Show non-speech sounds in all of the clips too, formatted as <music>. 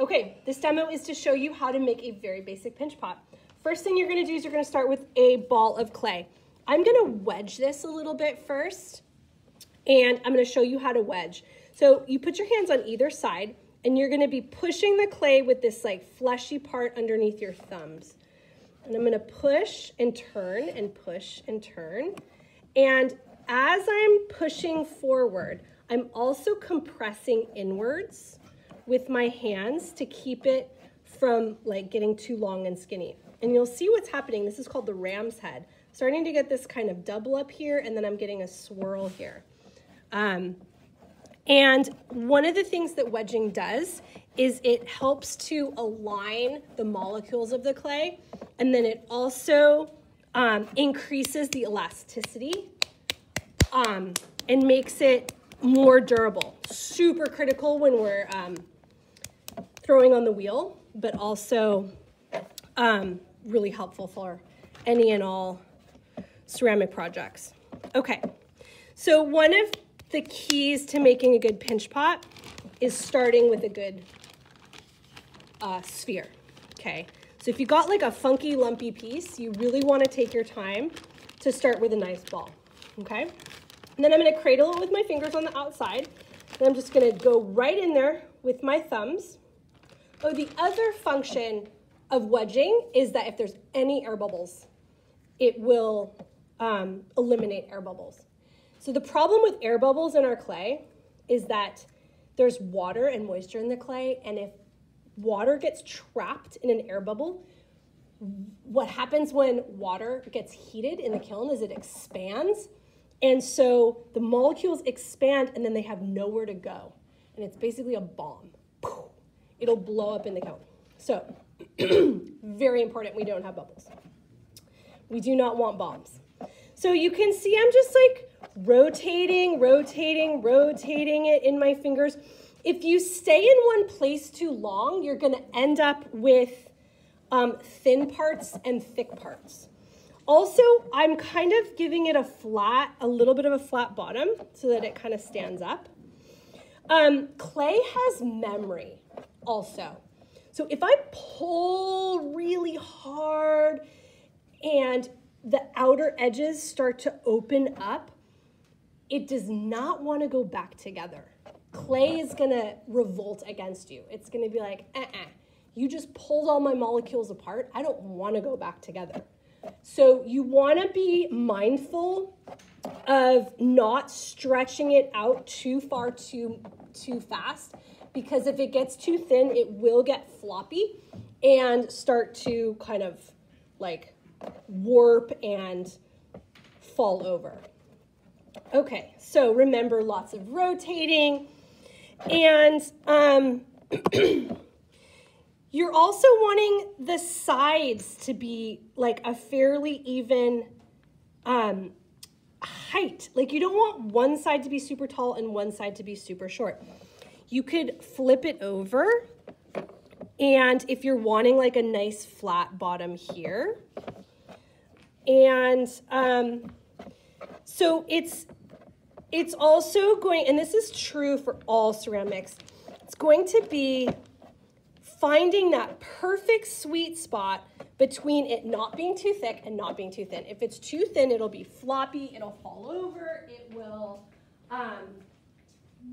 Okay, this demo is to show you how to make a very basic pinch pot. First thing you're gonna do is you're gonna start with a ball of clay. I'm gonna wedge this a little bit first, and I'm gonna show you how to wedge. So you put your hands on either side, and you're gonna be pushing the clay with this like fleshy part underneath your thumbs. And I'm gonna push and turn and push and turn. And as I'm pushing forward, I'm also compressing inwards with my hands to keep it from like getting too long and skinny. And you'll see what's happening. This is called the ram's head. Starting to get this kind of double up here, and then I'm getting a swirl here. Um, and one of the things that wedging does is it helps to align the molecules of the clay, and then it also um, increases the elasticity um, and makes it more durable. Super critical when we're um, throwing on the wheel, but also um, really helpful for any and all ceramic projects. Okay, so one of the keys to making a good pinch pot is starting with a good uh, sphere, okay? So if you got like a funky lumpy piece, you really wanna take your time to start with a nice ball, okay? And then I'm gonna cradle it with my fingers on the outside, and I'm just gonna go right in there with my thumbs, Oh, the other function of wedging is that if there's any air bubbles, it will um, eliminate air bubbles. So the problem with air bubbles in our clay is that there's water and moisture in the clay, and if water gets trapped in an air bubble, what happens when water gets heated in the kiln is it expands. And so the molecules expand and then they have nowhere to go. And it's basically a bomb it'll blow up in the kiln. So <clears throat> very important we don't have bubbles. We do not want bombs. So you can see I'm just like rotating, rotating, rotating it in my fingers. If you stay in one place too long, you're gonna end up with um, thin parts and thick parts. Also, I'm kind of giving it a flat, a little bit of a flat bottom so that it kind of stands up. Um, clay has memory also. So if I pull really hard and the outer edges start to open up, it does not want to go back together. Clay is going to revolt against you. It's going to be like, uh-uh, you just pulled all my molecules apart. I don't want to go back together. So you want to be mindful of not stretching it out too far too too fast because if it gets too thin, it will get floppy and start to kind of like warp and fall over. Okay, so remember lots of rotating and um, <clears throat> you're also wanting the sides to be like a fairly even um, height. Like you don't want one side to be super tall and one side to be super short. You could flip it over and if you're wanting like a nice flat bottom here, and um, so it's it's also going, and this is true for all ceramics, it's going to be finding that perfect sweet spot between it not being too thick and not being too thin. If it's too thin, it'll be floppy, it'll fall over, it will um,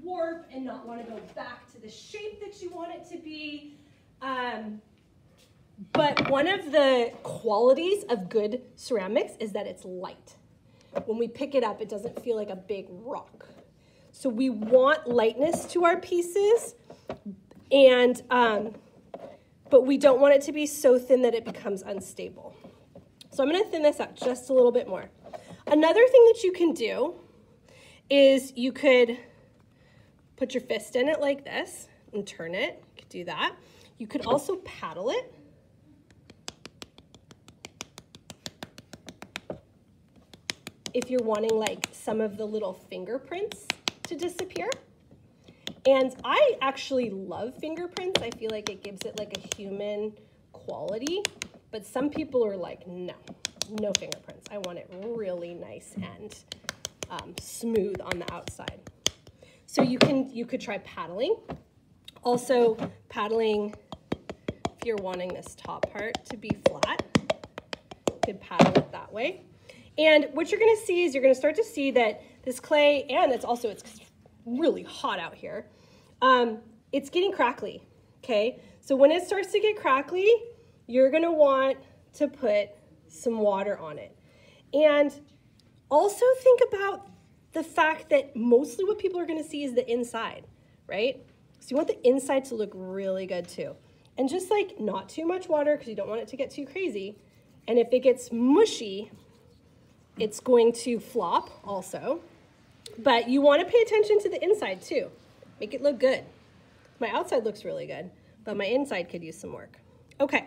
warp and not want to go back to the shape that you want it to be. Um, but one of the qualities of good ceramics is that it's light. When we pick it up, it doesn't feel like a big rock. So we want lightness to our pieces, and um, but we don't want it to be so thin that it becomes unstable. So I'm gonna thin this out just a little bit more. Another thing that you can do is you could put your fist in it like this and turn it. You could do that. You could also paddle it. If you're wanting like some of the little fingerprints to disappear. And I actually love fingerprints. I feel like it gives it like a human quality, but some people are like, no, no fingerprints. I want it really nice and um, smooth on the outside. So you can you could try paddling, Also paddling, if you're wanting this top part to be flat, you could paddle it that way. And what you're gonna see is you're gonna start to see that this clay, and it's also, it's really hot out here, um, it's getting crackly, okay? So when it starts to get crackly, you're gonna want to put some water on it. And also think about the fact that mostly what people are gonna see is the inside, right? So you want the inside to look really good too. And just like not too much water because you don't want it to get too crazy. And if it gets mushy, it's going to flop also. But you want to pay attention to the inside too. Make it look good. My outside looks really good, but my inside could use some work. Okay,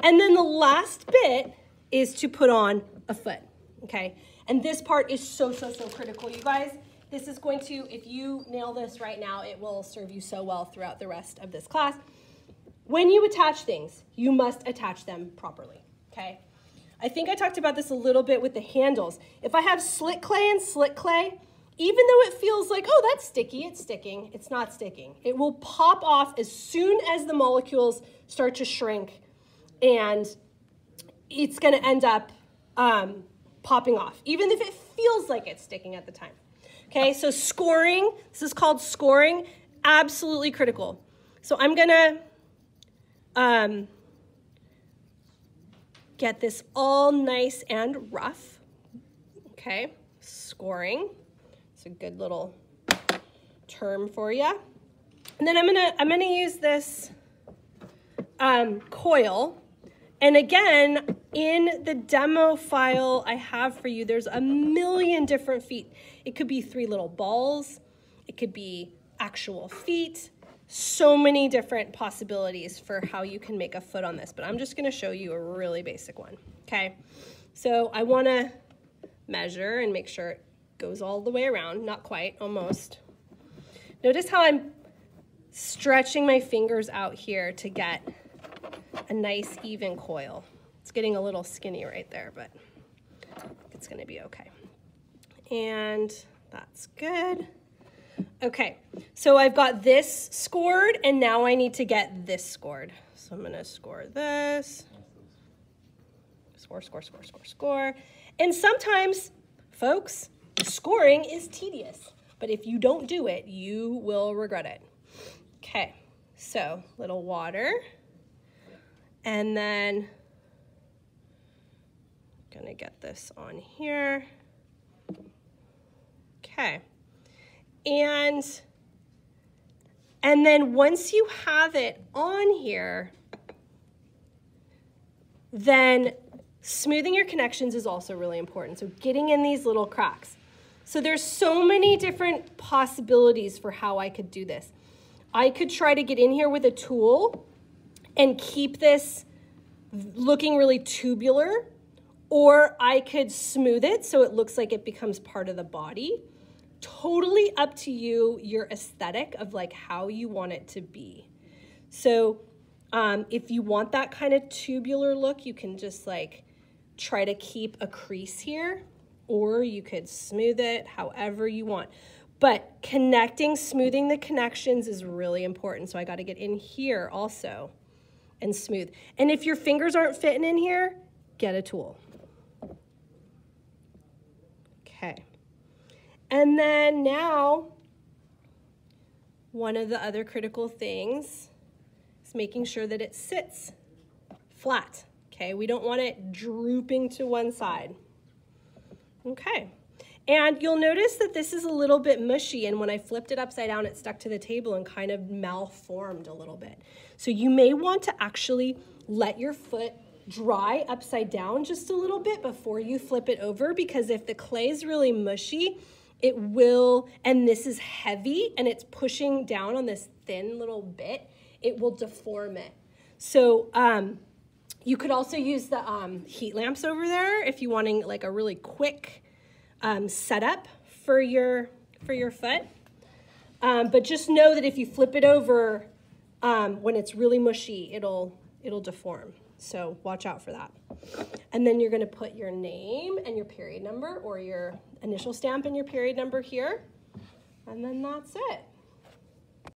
and then the last bit is to put on a foot, okay? And this part is so, so, so critical, you guys. This is going to, if you nail this right now, it will serve you so well throughout the rest of this class. When you attach things, you must attach them properly, okay? I think I talked about this a little bit with the handles. If I have slick clay and slick clay, even though it feels like, oh, that's sticky, it's sticking, it's not sticking. It will pop off as soon as the molecules start to shrink and it's gonna end up um, popping off, even if it feels like it's sticking at the time. Okay, so scoring, this is called scoring, absolutely critical. So I'm gonna um, get this all nice and rough. Okay, scoring it's a good little term for you. And then I'm gonna, I'm gonna use this um, coil. And again, in the demo file I have for you, there's a million different feet. It could be three little balls. It could be actual feet. So many different possibilities for how you can make a foot on this, but I'm just gonna show you a really basic one, okay? So I wanna measure and make sure it goes all the way around, not quite, almost. Notice how I'm stretching my fingers out here to get a nice even coil. It's getting a little skinny right there, but it's gonna be okay. And that's good. Okay, so I've got this scored and now I need to get this scored. So I'm gonna score this. Score, score, score, score, score. And sometimes, folks, Scoring is tedious, but if you don't do it, you will regret it. Okay, so little water. And then I'm gonna get this on here. Okay. And and then once you have it on here, then smoothing your connections is also really important. So getting in these little cracks. So there's so many different possibilities for how I could do this. I could try to get in here with a tool and keep this looking really tubular, or I could smooth it so it looks like it becomes part of the body. Totally up to you, your aesthetic of like how you want it to be. So um, if you want that kind of tubular look, you can just like try to keep a crease here or you could smooth it however you want. But connecting, smoothing the connections is really important. So I got to get in here also and smooth. And if your fingers aren't fitting in here, get a tool. Okay. And then now, one of the other critical things is making sure that it sits flat. Okay, we don't want it drooping to one side. Okay. And you'll notice that this is a little bit mushy and when I flipped it upside down, it stuck to the table and kind of malformed a little bit. So you may want to actually let your foot dry upside down just a little bit before you flip it over because if the clay is really mushy, it will, and this is heavy and it's pushing down on this thin little bit, it will deform it. So um, you could also use the um, heat lamps over there if you wanting like a really quick um, setup for your, for your foot. Um, but just know that if you flip it over um, when it's really mushy, it'll, it'll deform. So watch out for that. And then you're gonna put your name and your period number or your initial stamp and your period number here. And then that's it.